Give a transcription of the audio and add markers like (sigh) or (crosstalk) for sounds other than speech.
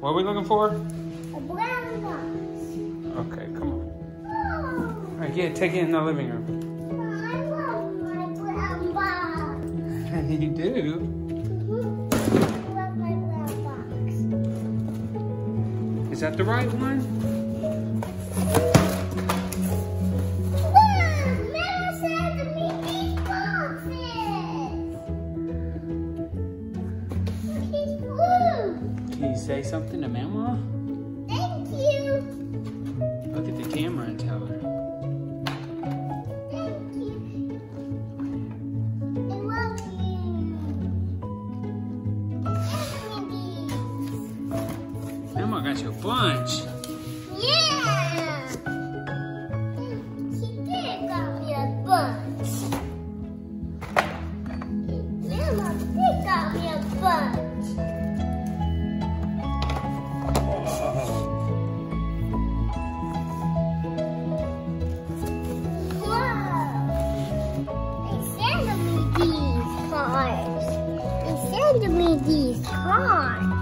What are we looking for? A brown box. Okay, come on. Oh, All right, get. Take it in the living room. I love my brown box. (laughs) you do. (laughs) I love my brown box. Is that the right one? (laughs) say something to Mama? Thank you. Look at the camera and tell her. Thank you. I love you. Give me these. Mama got you a bunch. To me these cars.